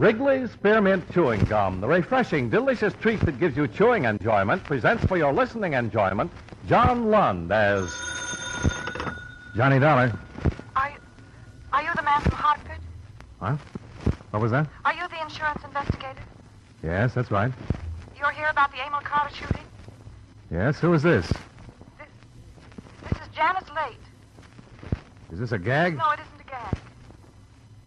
Wrigley's Spearmint Chewing Gum, the refreshing, delicious treat that gives you chewing enjoyment, presents for your listening enjoyment John Lund as Johnny Dollar. Are you, are you the man from Hartford? What? What was that? Are you the insurance investigator? Yes, that's right. You're here about the Emil Carter shooting? Yes, who is this? This is Janice Late. Is this a gag? No, it isn't a gag.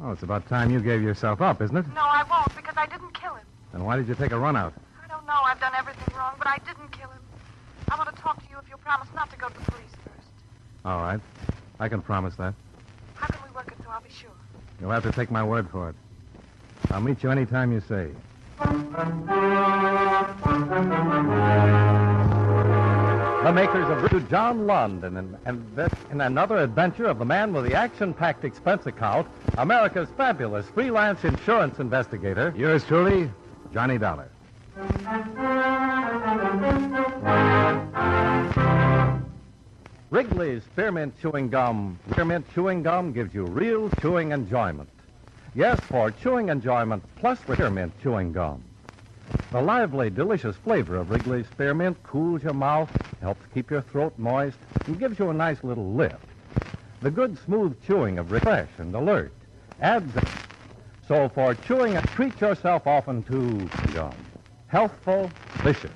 Oh, it's about time you gave yourself up, isn't it? No, I won't, because I didn't kill him. Then why did you take a run out? I don't know. I've done everything wrong, but I didn't kill him. I want to talk to you if you'll promise not to go to the police first. All right. I can promise that. How can we work it so I'll be sure? You'll have to take my word for it. I'll meet you any time you say. The makers of John Lund and, and, and in another adventure of the man with the action-packed expense account, America's fabulous freelance insurance investigator. Yours truly, Johnny Dollar. Wrigley's Spearmint Chewing Gum. Spearmint Chewing Gum gives you real chewing enjoyment. Yes, for chewing enjoyment plus Spearmint Chewing Gum. The lively, delicious flavor of Wrigley's Spearmint cools your mouth, helps keep your throat moist, and gives you a nice little lift. The good, smooth chewing of refresh and alert adds. So for chewing, treat yourself often to gum. Healthful, delicious.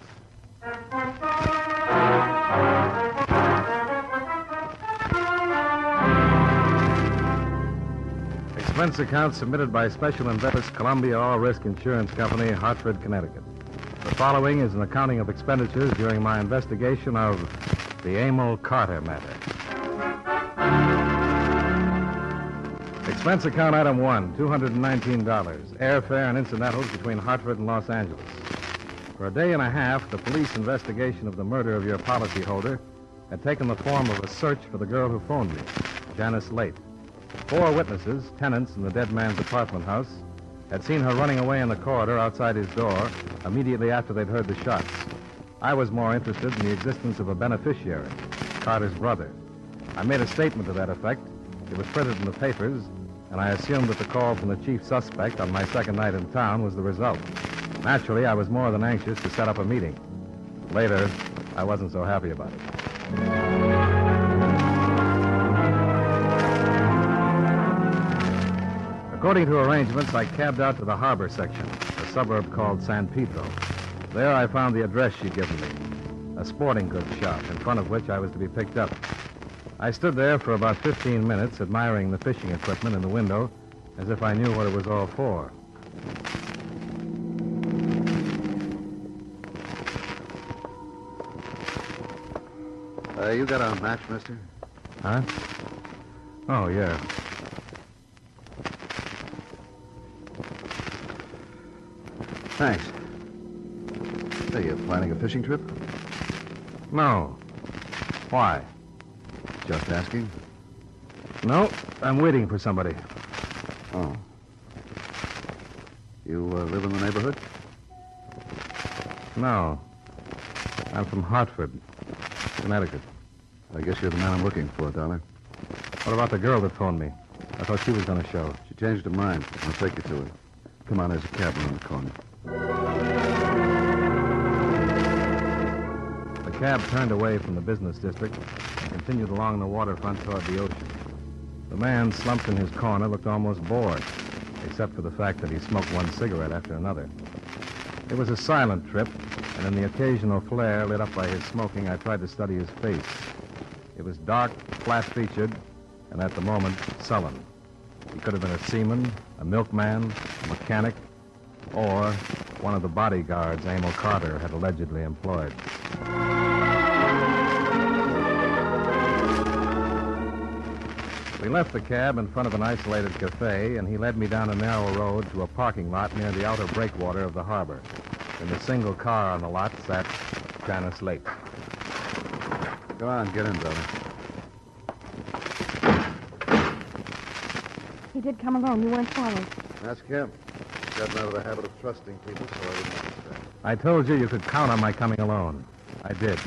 Expense account submitted by Special Investors Columbia All Risk Insurance Company, Hartford, Connecticut. The following is an accounting of expenditures during my investigation of the Emil Carter matter. Expense account item one, $219. Airfare and incidentals between Hartford and Los Angeles. For a day and a half, the police investigation of the murder of your policyholder had taken the form of a search for the girl who phoned me, Janice Late. Four witnesses, tenants in the dead man's apartment house, had seen her running away in the corridor outside his door immediately after they'd heard the shots. I was more interested in the existence of a beneficiary, Carter's brother. I made a statement to that effect. It was printed in the papers, and I assumed that the call from the chief suspect on my second night in town was the result. Naturally, I was more than anxious to set up a meeting. Later, I wasn't so happy about it. According to arrangements, I cabbed out to the harbor section, a suburb called San Pedro. There I found the address she'd given me, a sporting goods shop in front of which I was to be picked up. I stood there for about 15 minutes, admiring the fishing equipment in the window, as if I knew what it was all for. Uh, you got a match, mister? Huh? Oh, yeah. Thanks. Are you planning a fishing trip? No. Why? Just asking. No, I'm waiting for somebody. Oh. You uh, live in the neighborhood? No. I'm from Hartford, Connecticut. I guess you're the man I'm looking for, Dollar. What about the girl that phoned me? I thought she was going to show. She changed her mind. I'll take you to her. Come on, there's a cabin on the corner. Cab turned away from the business district and continued along the waterfront toward the ocean. The man, slumped in his corner, looked almost bored, except for the fact that he smoked one cigarette after another. It was a silent trip, and in the occasional flare lit up by his smoking, I tried to study his face. It was dark, flat-featured, and at the moment, sullen. He could have been a seaman, a milkman, a mechanic, or one of the bodyguards Emil Carter had allegedly employed. We left the cab in front of an isolated cafe, and he led me down a narrow road to a parking lot near the outer breakwater of the harbor. In the single car on the lot sat Janice Lake. Go on, get in, brother. He did come alone. You weren't followed. Ask him. He's gotten out of the habit of trusting people, so I wouldn't understand. I told you you could count on my coming alone. I did.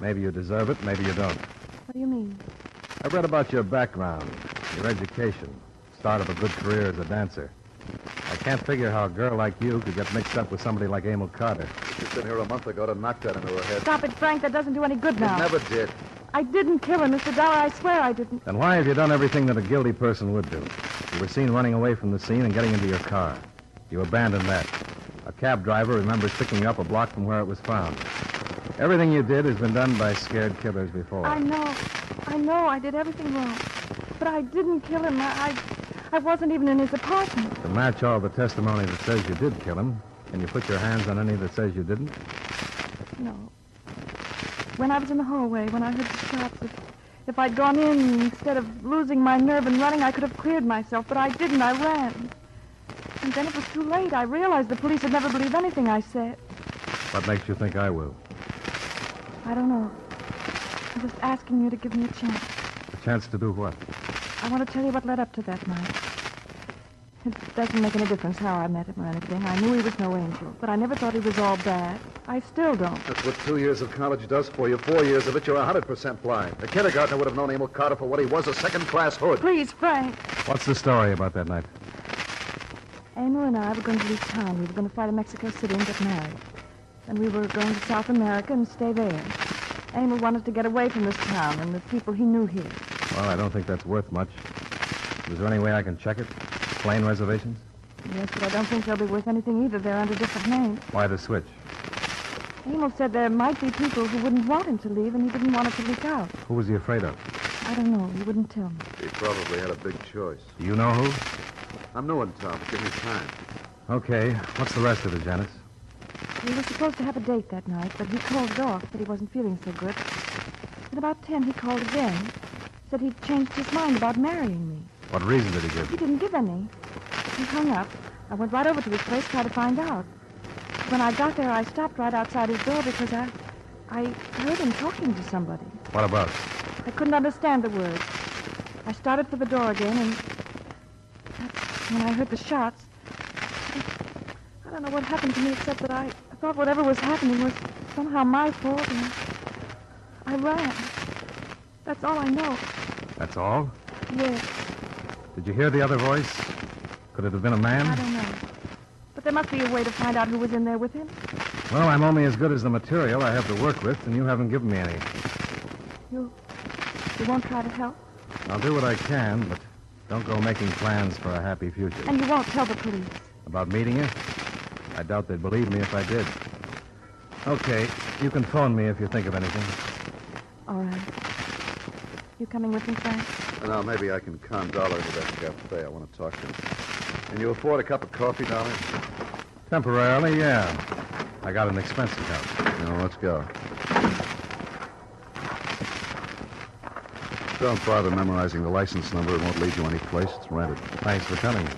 Maybe you deserve it, maybe you don't. What do you mean? I read about your background, your education, start of a good career as a dancer. I can't figure how a girl like you could get mixed up with somebody like Emil Carter. She's been here a month ago to knock that into her head. Stop it, Frank. That doesn't do any good now. It never did. I didn't kill him, Mr. Dollar. I swear I didn't. Then why have you done everything that a guilty person would do? You were seen running away from the scene and getting into your car. You abandoned that. A cab driver remembers picking you up a block from where it was found. Everything you did has been done by scared killers before. I know. I know I did everything wrong. But I didn't kill him. I, I, I wasn't even in his apartment. To match all the testimony that says you did kill him, can you put your hands on any that says you didn't? No. When I was in the hallway, when I heard the shots, if, if I'd gone in instead of losing my nerve and running, I could have cleared myself. But I didn't. I ran. And then it was too late. I realized the police would never believe anything I said. What makes you think I will? I don't know. I'm just asking you to give me a chance. A chance to do what? I want to tell you what led up to that night. It doesn't make any difference how I met him or anything. I knew he was no angel, but I never thought he was all bad. I still don't. That's what two years of college does for you. Four years of it, you're 100% blind. A kindergartner would have known Emil Carter for what he was, a second-class hood. Please, Frank. What's the story about that night? Emil and I were going to leave town. We were going to fly to Mexico City and get married. Then we were going to South America and stay there. Emil wanted to get away from this town and the people he knew here. Well, I don't think that's worth much. Is there any way I can check it? Plane reservations? Yes, but I don't think they'll be worth anything either. They're under different names. Why the switch? Emil said there might be people who wouldn't want him to leave, and he didn't want it to leak out. Who was he afraid of? I don't know. He wouldn't tell me. He probably had a big choice. You know who? I'm no one, Tom. Give me time. Okay. What's the rest of it, Janice? We were supposed to have a date that night, but he called it off, that he wasn't feeling so good. At about 10, he called again. Said he'd changed his mind about marrying me. What reason did he give? He didn't give any. He hung up. I went right over to his place, tried to find out. When I got there, I stopped right outside his door because I, I heard him talking to somebody. What about? I couldn't understand the words. I started for the door again, and when I heard the shots. I don't know what happened to me except that I thought whatever was happening was somehow my fault, and I ran. That's all I know. That's all? Yes, Did you hear the other voice? Could it have been a man? I don't know. But there must be a way to find out who was in there with him. Well, I'm only as good as the material I have to work with, and you haven't given me any. You, you won't try to help, I'll do what I can, but don't go making plans for a happy future. and you won't tell the police. About meeting you? I doubt they'd believe me if I did. Okay, you can phone me if you think of anything. All right. You coming with me, Frank? Now, maybe I can con Dollar into that cafe. I want to talk to him. Can you afford a cup of coffee, Dollar? Temporarily, yeah. I got an expense account. No, let's go. Don't bother memorizing the license number. It won't lead you any place. It's rented. Thanks for telling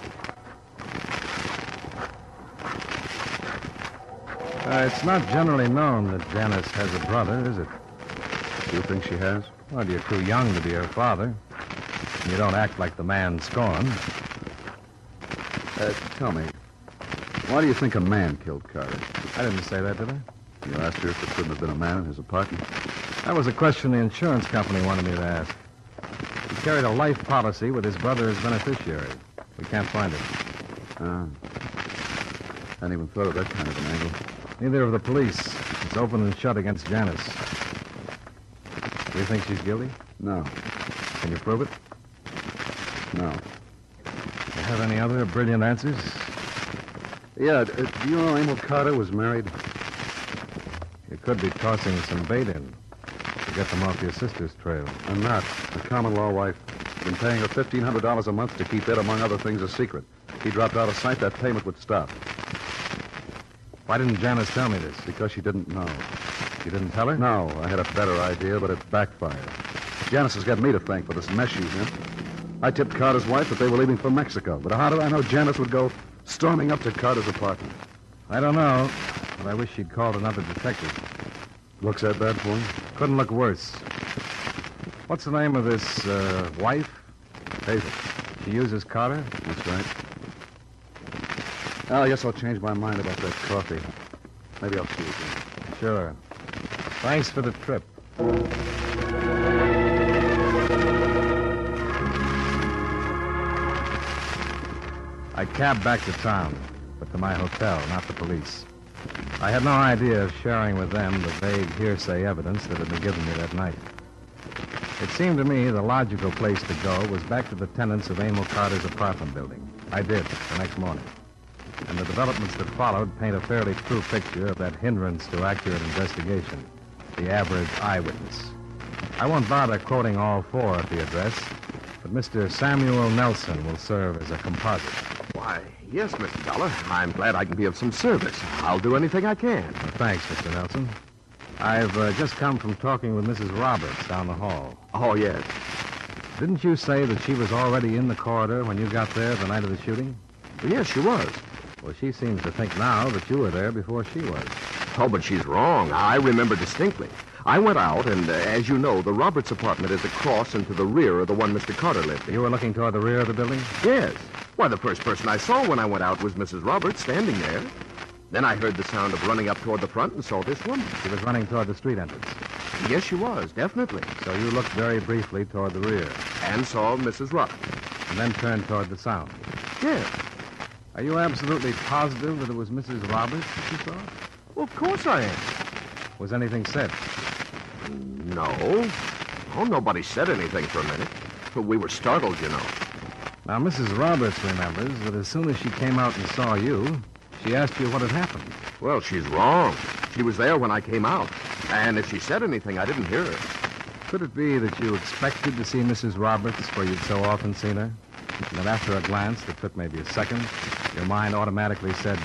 Uh, it's not generally known that Janice has a brother, is it? Do you think she has? Well, you're too young to be her father. You don't act like the man scorned. Uh, tell me, why do you think a man killed Carter? I didn't say that, did I? You asked her if it couldn't have been a man in his apartment. That was a question the insurance company wanted me to ask. He carried a life policy with his brother as beneficiary. We can't find it. Ah. Hadn't even thought of that kind of an angle. Neither of the police. It's open and shut against Janice. Do you think she's guilty? No, Can you prove it? no. Do you have any other brilliant answers? Yeah, d- uh, do you know Emil Carter was married? You could be tossing some bait in to get them off your sister's trail. I'm not. A common law wife. Been paying her $1,500 a month to keep it, among other things, a secret. He dropped out of sight, that payment would stop. Why didn't Janice tell me this? Because she didn't know. You didn't tell her? No, I had a better idea, but it backfired. Janice has got me to thank for this mess she's in. I tipped Carter's wife that they were leaving for Mexico. But how did I know Janice would go storming up to Carter's apartment? I don't know, but I wish she'd called another detective. Looks that bad for you? Couldn't look worse. What's the name of this uh, wife? Hazel. She uses Carter? That's right. Well, I guess I'll change my mind about that coffee. Maybe I'll see you again. Sure. Thanks for the trip. I cabbed back to town, but to my hotel, not the police. I had no idea of sharing with them the vague hearsay evidence that had been given me that night. It seemed to me the logical place to go was back to the tenants of Emil Carter's apartment building. I did, the next morning. And the developments that followed paint a fairly true picture of that hindrance to accurate investigation, the average eyewitness. I won't bother quoting all four at the address, but Mr. Samuel Nelson will serve as a composite. Why, yes, Mr. Dollar. I'm glad I can be of some service. I'll do anything I can. Thanks, Mr. Nelson. I've uh, just come from talking with Mrs. Roberts down the hall. Oh, yes. Didn't you say that she was already in the corridor when you got there the night of the shooting? Yes, she was. Well, she seems to think now that you were there before she was. Oh, but she's wrong. I remember distinctly. I went out, and uh, as you know, the Roberts apartment is across and to the rear of the one Mr. Carter lived in. You were looking toward the rear of the building? Yes. Why, the first person I saw when I went out was Mrs. Roberts standing there. Then I heard the sound of running up toward the front and saw this woman. She was running toward the street entrance. Yes, she was, definitely. So you looked very briefly toward the rear, And saw Mrs. Roberts. and then turned toward the sound. Yes. Are you absolutely positive that it was Mrs. Roberts that you saw? Well, of course I am. Was anything said? No. Oh, nobody said anything for a minute. But we were startled, you know. Now, Mrs. Roberts remembers that as soon as she came out and saw you, she asked you what had happened. Well, she's wrong. She was there when I came out. And if she said anything, I didn't hear her. Could it be that you expected to see Mrs. Roberts where you'd so often seen her? And that after a glance that took maybe a second, your mind automatically said,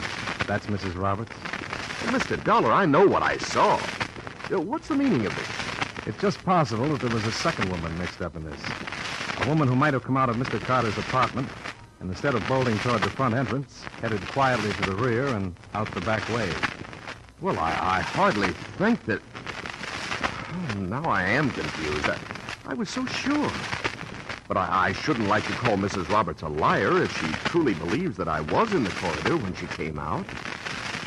that's Mrs. Roberts? Well, Mr. Dollar, I know what I saw. Uh, What's the meaning of this? It's just possible that there was a second woman mixed up in this. A woman who might have come out of Mr. Carter's apartment and instead of bolting toward the front entrance, headed quietly to the rear and out the back way. Well, I, I hardly think that. Oh, now I am confused. I, I was so sure. But I, I shouldn't like to call Mrs. Roberts a liar if she truly believes that I was in the corridor when she came out.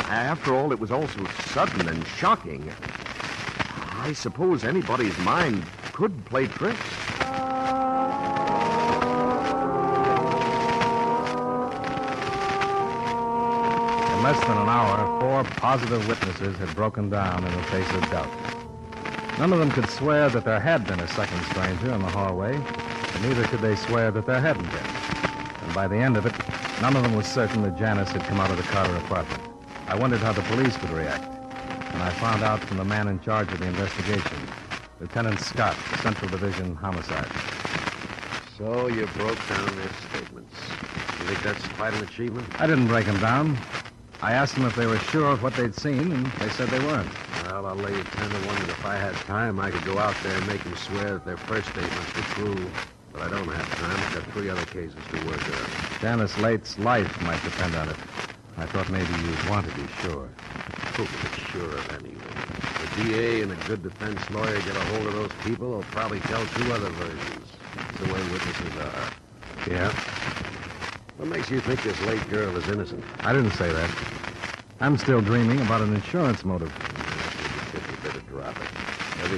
After all, it was all so sudden and shocking. I suppose anybody's mind could play tricks. In less than an hour, four positive witnesses had broken down in the face of doubt. None of them could swear that there had been a second stranger in the hallway, neither could they swear that there hadn't been. And by the end of it, none of them was certain that Janice had come out of the Carter apartment. I wondered how the police would react, and I found out from the man in charge of the investigation, Lieutenant Scott, Central Division Homicide. So you broke down their statements. You think that's quite an achievement? I didn't break them down. I asked them if they were sure of what they'd seen, and they said they weren't. Well, I'll lay you ten to one that if I had time, I could go out there and make them swear that their first statements were true. But I don't have time. I've got three other cases to work on. Janice Late's life might depend on it. I thought maybe you'd want to be sure. Who can be sure of anything? The DA and a good defense lawyer get a hold of those people, they'll probably tell two other versions. That's the way witnesses are. Yeah? What makes you think this late girl is innocent? I didn't say that. I'm still dreaming about an insurance motive. Maybe 50 better drop it.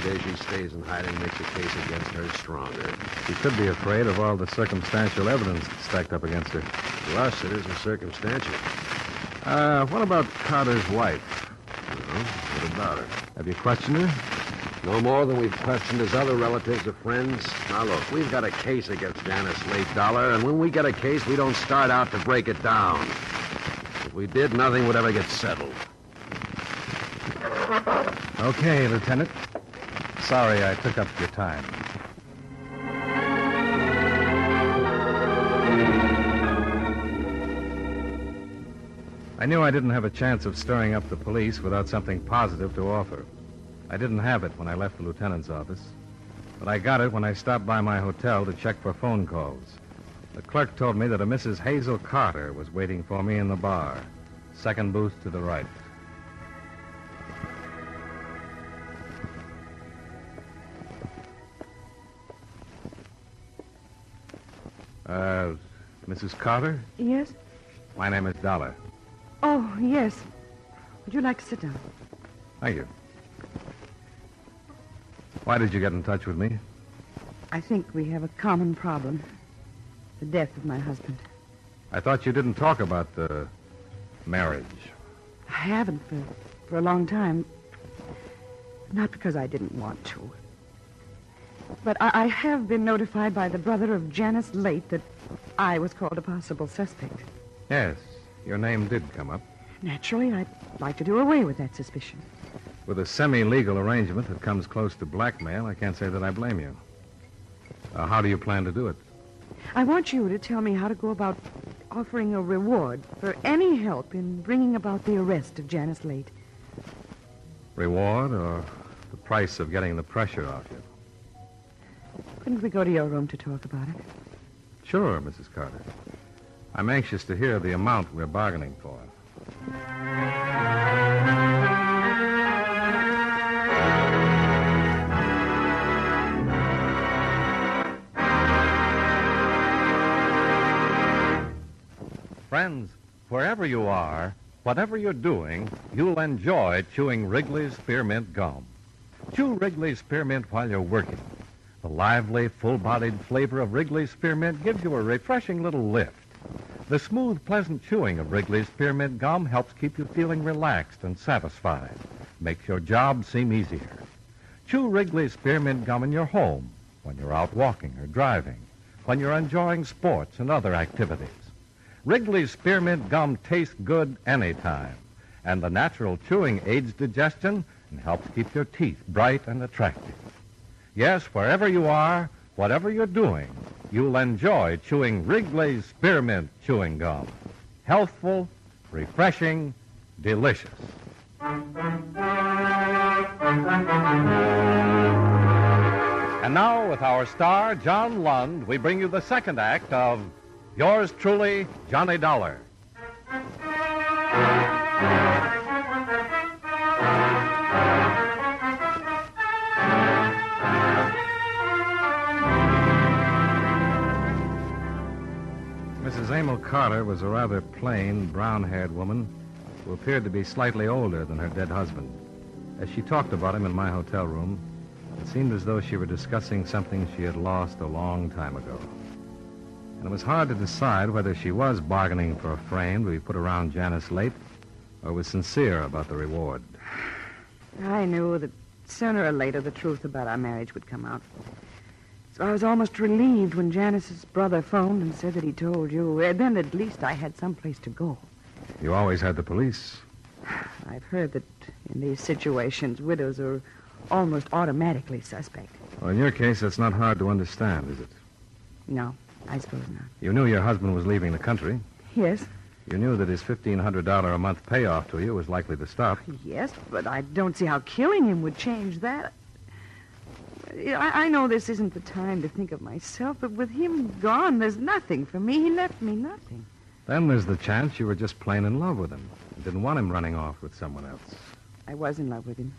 Every day she stays in hiding makes the case against her stronger. She could be afraid of all the circumstantial evidence stacked up against her. To us, it isn't circumstantial. Uh, what about Carter's wife? Well, what about her? Have you questioned her? No more than we've questioned his other relatives or friends. Now, look, we've got a case against Janice Late Dollar, and when we get a case, we don't start out to break it down. If we did, nothing would ever get settled. Okay, Lieutenant. Sorry I took up your time. I knew I didn't have a chance of stirring up the police without something positive to offer. I didn't have it when I left the lieutenant's office, but I got it when I stopped by my hotel to check for phone calls. The clerk told me that a Mrs. Hazel Carter was waiting for me in the bar, second booth to the right. Uh, Mrs. Carter? Yes? My name is Dollar. Oh, yes. Would you like to sit down? Thank you. Why did you get in touch with me? I think we have a common problem the death of my husband. I thought you didn't talk about the marriage. I haven't for, for a long time. Not because I didn't want to. But I, I have been notified by the brother of Janice Late that I was called a possible suspect. Yes, your name did come up. Naturally, I'd like to do away with that suspicion. With a semi legal arrangement that comes close to blackmail, I can't say that I blame you. Uh, how do you plan to do it? I want you to tell me how to go about offering a reward for any help in bringing about the arrest of Janice Late. Reward or the price of getting the pressure off you? Couldn't we go to your room to talk about it? Sure, Mrs. Carter. I'm anxious to hear the amount we're bargaining for. Friends, wherever you are, whatever you're doing, you'll enjoy chewing Wrigley's Spearmint Gum. Chew Wrigley's Spearmint while you're working. Lively, full-bodied flavor of Wrigley's Spearmint gives you a refreshing little lift. The smooth, pleasant chewing of Wrigley's Spearmint Gum helps keep you feeling relaxed and satisfied. Makes your job seem easier. Chew Wrigley's Spearmint Gum in your home, when you're out walking or driving, when you're enjoying sports and other activities. Wrigley's Spearmint Gum tastes good anytime, and the natural chewing aids digestion and helps keep your teeth bright and attractive. Yes, wherever you are, whatever you're doing, you'll enjoy chewing Wrigley's Spearmint Chewing Gum. Healthful, refreshing, delicious. And now, with our star, John Lund, we bring you the second act of Yours truly, Johnny Dollar. Carter was a rather plain, brown haired woman who appeared to be slightly older than her dead husband. As she talked about him in my hotel room, it seemed as though she were discussing something she had lost a long time ago. And it was hard to decide whether she was bargaining for a frame to be put around Janice Late or was sincere about the reward. I knew that sooner or later the truth about our marriage would come out. So I was almost relieved when Janice's brother phoned and said that he told you. And then at least I had some place to go. You always had the police. I've heard that in these situations, widows are almost automatically suspect. Well, in your case, that's not hard to understand, is it? No, I suppose not. You knew your husband was leaving the country. Yes, You knew that his $1,500 a month payoff to you was likely to stop. yes, but I don't see how killing him would change that. I, I know this isn't the time to think of myself, but with him gone, there's nothing for me. He left me nothing. Then there's the chance you were just plain in love with him. You didn't want him running off with someone else. I was in love with him.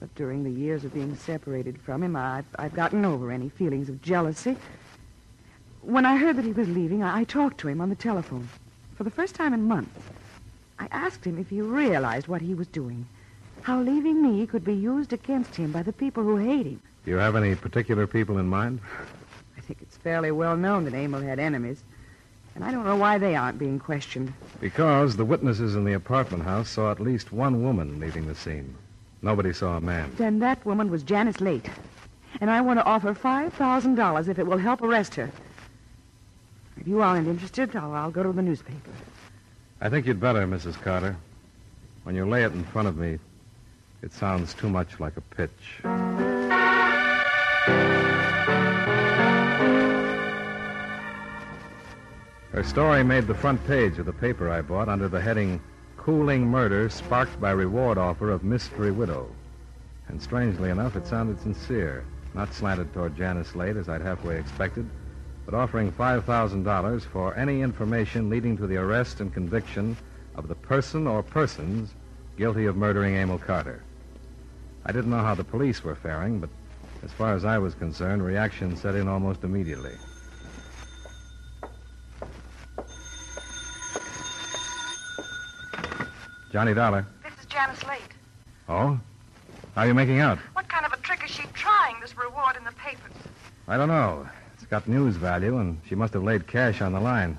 But during the years of being separated from him, I've, I've gotten over any feelings of jealousy. When I heard that he was leaving, I, I talked to him on the telephone. For the first time in months, I asked him if he realized what he was doing. How leaving me could be used against him by the people who hate him. Do you have any particular people in mind? I think it's fairly well known that Emil had enemies. And I don't know why they aren't being questioned. Because the witnesses in the apartment house saw at least one woman leaving the scene. Nobody saw a man. Then that woman was Janice Late. And I want to offer $5,000 if it will help arrest her. If you aren't interested, I'll, I'll go to the newspaper. I think you'd better, Mrs. Carter. When you lay it in front of me, it sounds too much like a pitch. Her story made the front page of the paper I bought under the heading Cooling Murder Sparked by Reward Offer of Mystery Widow. And strangely enough, it sounded sincere, not slanted toward Janice Late as I'd halfway expected, but offering $5,000 for any information leading to the arrest and conviction of the person or persons guilty of murdering Emil Carter. I didn't know how the police were faring, but as far as I was concerned, reaction set in almost immediately. Johnny Dollar. This is Janice Late. Oh? How are you making out? What kind of a trick is she trying, this reward in the papers? I don't know. It's got news value, and she must have laid cash on the line.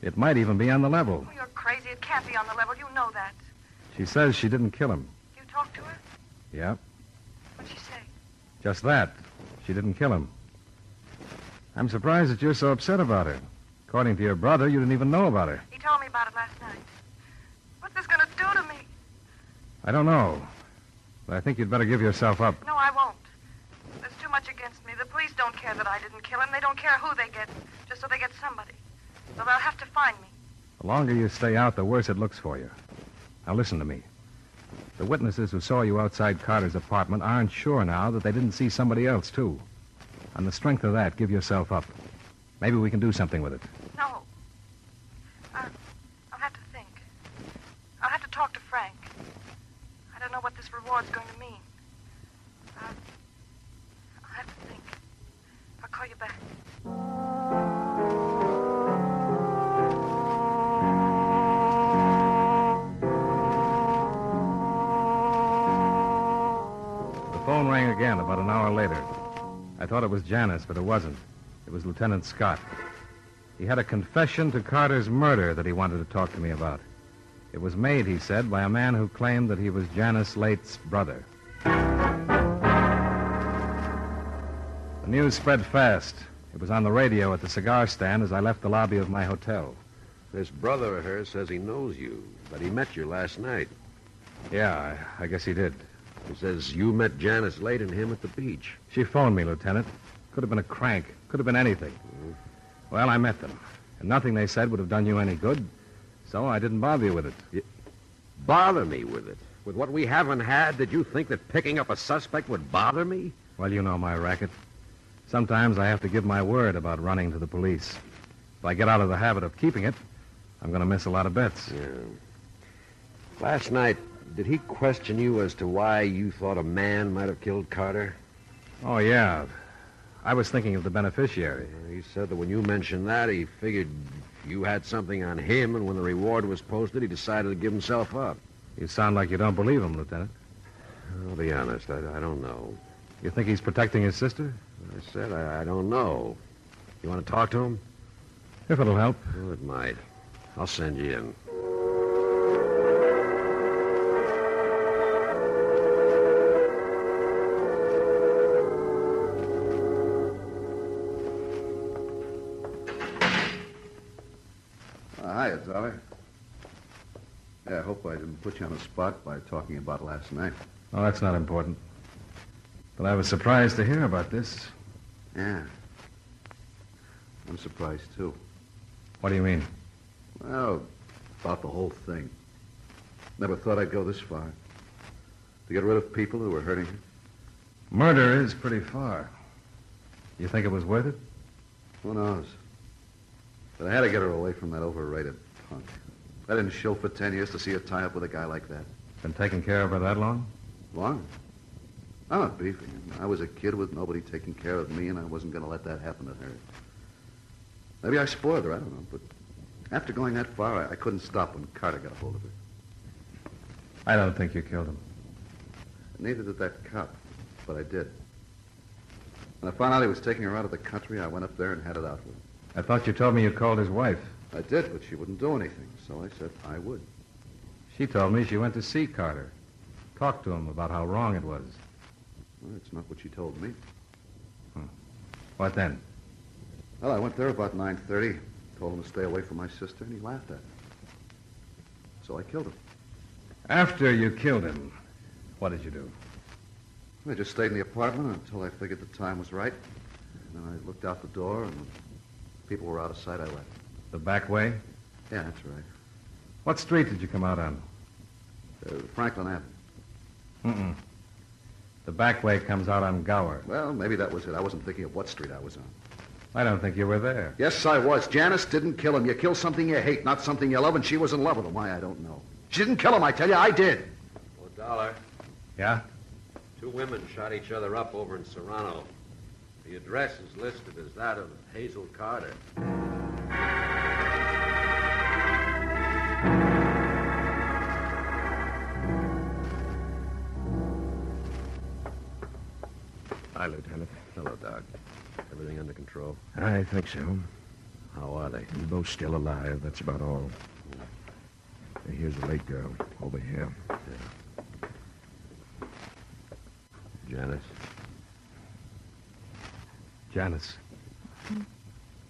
It might even be on the level. Oh, you're crazy. It can't be on the level. You know that. She says she didn't kill him. You talked to her? Yep, What'd she say? just that. She didn't kill him. I'm surprised that you're so upset about her. According to your brother, you didn't even know about her. He told me about it last night. What's this going to do to me? I don't know. But I think you'd better give yourself up. No, I won't. There's too much against me. The police don't care that I didn't kill him. They don't care who they get, just so they get somebody. So they'll have to find me. The longer you stay out, the worse it looks for you. Now listen to me. The witnesses who saw you outside Carter's apartment aren't sure now that they didn't see somebody else, too. On the strength of that, give yourself up. Maybe we can do something with it. No. I, I'll have to think. I'll have to talk to Frank. I don't know what this reward's going to mean. About an hour later. I thought it was Janice, but it wasn't. It was Lieutenant Scott. He had a confession to Carter's murder that he wanted to talk to me about. It was made, he said, by a man who claimed that he was Janice Late's brother. The news spread fast. It was on the radio at the cigar stand as I left the lobby of my hotel. This brother of hers says he knows you, but he met you last night. Yeah, I, I guess he did. He says you met Janice Late and him at the beach. She phoned me, Lieutenant. Could have been a crank. Could have been anything. Mm. Well, I met them. And nothing they said would have done you any good. So I didn't bother you with it. Bother me with it. With what we haven't had, did you think that picking up a suspect would bother me? Well, you know my racket. Sometimes I have to give my word about running to the police. If I get out of the habit of keeping it, I'm going to miss a lot of bets. Yeah. Last night, did he question you as to why you thought a man might have killed Carter? Oh, yeah. I was thinking of the beneficiary. Uh, he said that when you mentioned that, he figured you had something on him, and when the reward was posted, he decided to give himself up. You sound like you don't believe him, Lieutenant. I'll be honest, I, I don't know. You think he's protecting his sister? I said I, I don't know. You want to talk to him? If it'll help. Well, it might. I'll send you in. Talking about last night. Oh, that's not important. But I was surprised to hear about this. Yeah. I'm surprised, too. What do you mean? Well, about the whole thing. Never thought I'd go this far. To get rid of people who were hurting you. Murder is pretty far. You think it was worth it? Who knows? But I had to get her away from that overrated punk. I didn't show for ten years to see her tie up with a guy like that. Been taking care of her that long? Long? I'm not beefing. I was a kid with nobody taking care of me, and I wasn't going to let that happen to her. Maybe I spoiled her, I don't know. But after going that far, I, I couldn't stop when Carter got a hold of her. I don't think you killed him. Neither did that cop, but I did. When I found out he was taking her out of the country, I went up there and had it out with him. I thought you told me you called his wife. I did, but she wouldn't do anything, so I said I would. She told me she went to see Carter. Talked to him about how wrong it was. Well, it's not what she told me. What then? Well, I went there about 9.30, told him to stay away from my sister, and he laughed at me. So I killed him. After you killed him, what did you do? I just stayed in the apartment until I figured the time was right. And then I looked out the door, and when people were out of sight, I left. The back way? Yeah, that's right. What street did you come out on? Uh, Franklin Avenue. Mm-mm. The back way comes out on Gower. Well, maybe that was it. I wasn't thinking of what street I was on. I don't think you were there. Yes, I was. Janice didn't kill him. You kill something you hate, not something you love, and she was in love with him. Why, I don't know. She didn't kill him, I tell you. I did. Oh, Dollar. Yeah? Two women shot each other up over in Serrano. The address is listed as that of Hazel Carter. Hi, Lieutenant. Hello, Doc. Everything under control? I think so. How are they? They're both still alive. That's about all. Hey, Here's the late girl over here. Janice? Janice. Do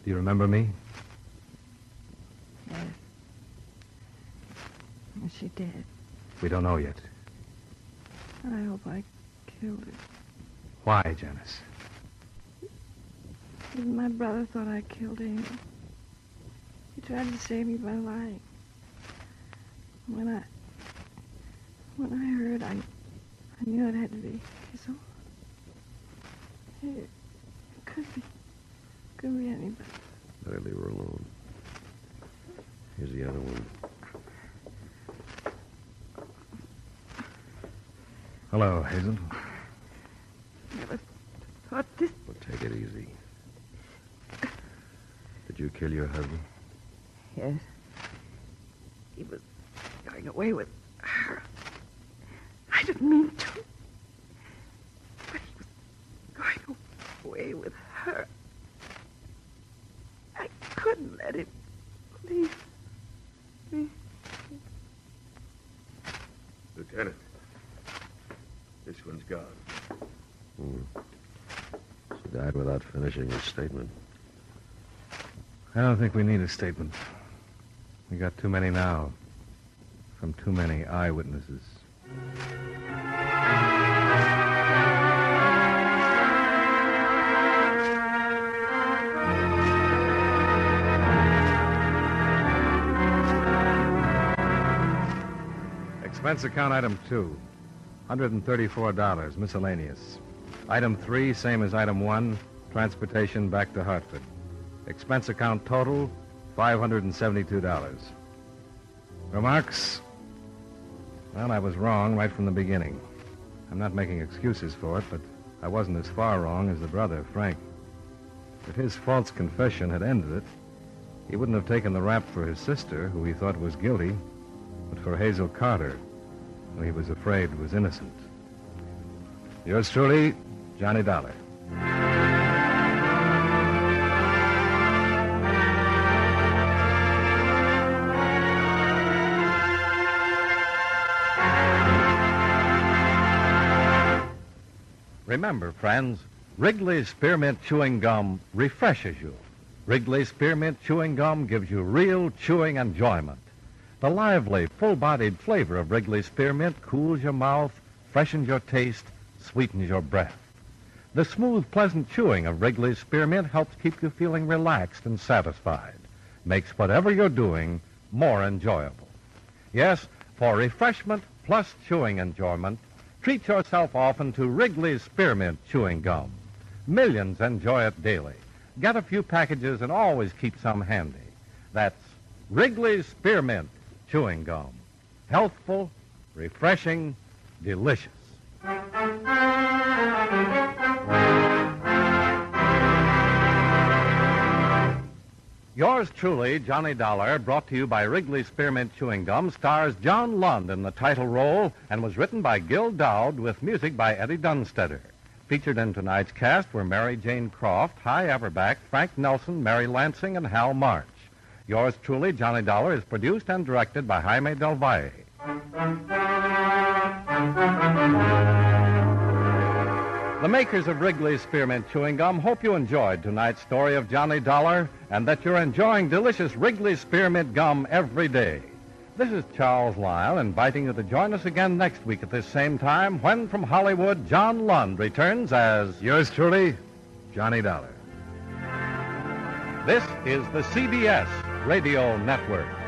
you remember me? Yes. Is she dead? We don't know yet. I hope I killed her. Why, Janice? My brother thought I killed him. He tried to save me by lying. When I... When I heard, I... I knew it had to be Hazel. It, it could be... Could be anybody. Better leave her alone. Here's the other one. Hello, Hazel. Never thought this... Well, take it easy. Did you kill your husband? Yes. He was going away with her. I didn't mean to. But he was going away with her. I couldn't let him leave me. Lieutenant, this one's gone. Hmm. She died without finishing her statement. I don't think we need a statement. We got too many now. From too many eyewitnesses. Expense account item two, $134, miscellaneous. Item three, same as item one, transportation back to Hartford. Expense account total, $572. Remarks? Well, I was wrong right from the beginning. I'm not making excuses for it, but I wasn't as far wrong as the brother, Frank. If his false confession had ended it, he wouldn't have taken the rap for his sister, who he thought was guilty, but for Hazel Carter, who he was afraid was innocent. Yours truly, Johnny Dollar. Remember, friends, Wrigley's Spearmint Chewing Gum refreshes you. Wrigley's Spearmint Chewing Gum gives you real chewing enjoyment. The lively, full-bodied flavor of Wrigley's Spearmint cools your mouth, freshens your taste, sweetens your breath. The smooth, pleasant chewing of Wrigley's Spearmint helps keep you feeling relaxed and satisfied. Makes whatever you're doing more enjoyable. Yes, for refreshment plus chewing enjoyment, treat yourself often to Wrigley's Spearmint Chewing Gum. Millions enjoy it daily. Get a few packages and always keep some handy. That's Wrigley's Spearmint Chewing Gum. Healthful, refreshing, delicious. Yours truly, Johnny Dollar, brought to you by Wrigley Spearmint Chewing Gum, stars John Lund in the title role and was written by Gil Dowd with music by Eddie Dunstedter. Featured in tonight's cast were Mary Jane Croft, Hy Averback, Frank Nelson, Mary Lansing, and Hal March. Yours truly, Johnny Dollar, is produced and directed by Jaime Del Valle. The makers of Wrigley's Spearmint Chewing Gum hope you enjoyed tonight's story of Johnny Dollar and that you're enjoying delicious Wrigley's Spearmint Gum every day. This is Charles Lyon inviting you to join us again next week at this same time when from Hollywood, John Lund returns as yours truly, Johnny Dollar. This is the CBS Radio Network.